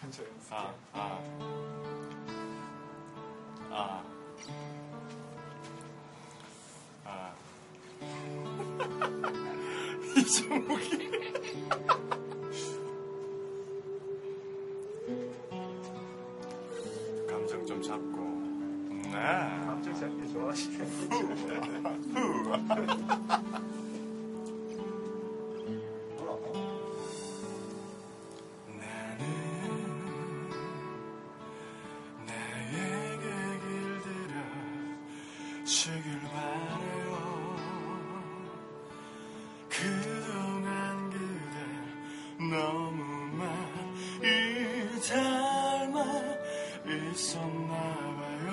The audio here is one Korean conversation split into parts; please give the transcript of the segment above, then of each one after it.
현재 연습. 아, 아. 아. 아. 이종욱이. 감정 좀 잡고. 네. 감정 잡기 좋아하시네. 주길 바래요. 그동안 그댈 너무 많이 닮아 있었나봐요.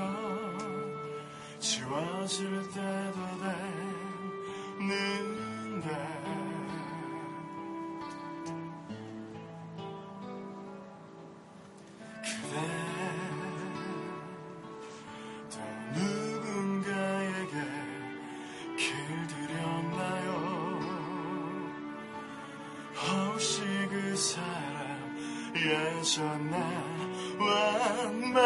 지워질 때도 됐는 人生难完美。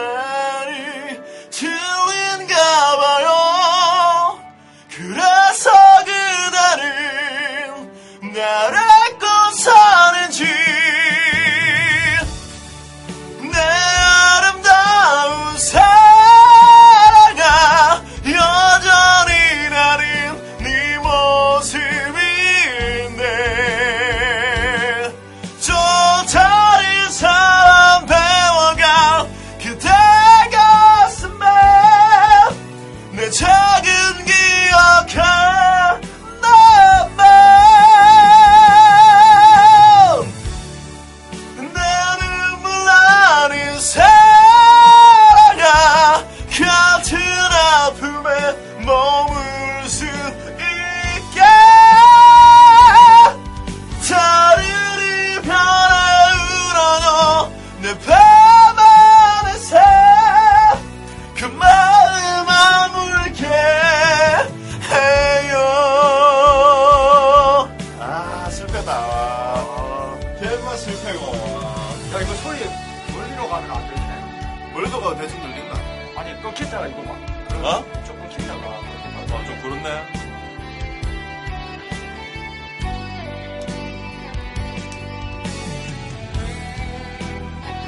멀리로 가면 안 들리네. 멀리도 가도 대충 들린다 아니, 끊기다가 이거 막. 어? 좀 끊기다가. 어, 좀 그렇네.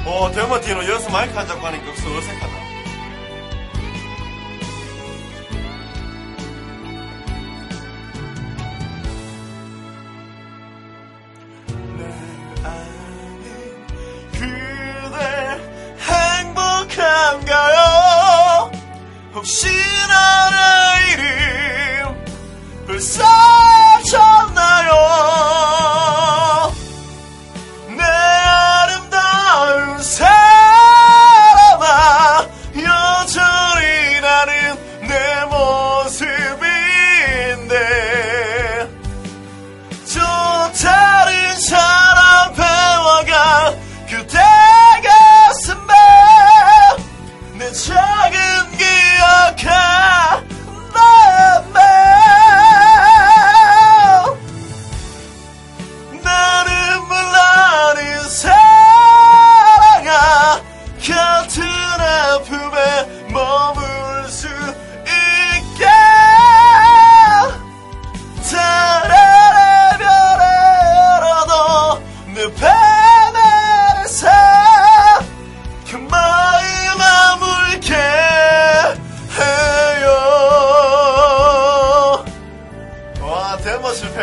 어, 대마 뒤로 여기서 마이크 한 잡고 하니까 어색하다. 혹시나 내 이름 불사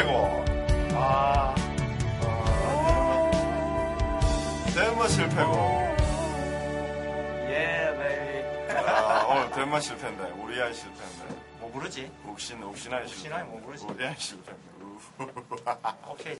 데모 실패고 아. 데모 실패고 예, 베이비. 아, 오늘 데모 실패인데 우리 아이 실패인데 뭐 부르지? 옥신 옥신아이 실패 옥신아이 뭐 부르지? 우리 아이 우. 오케이.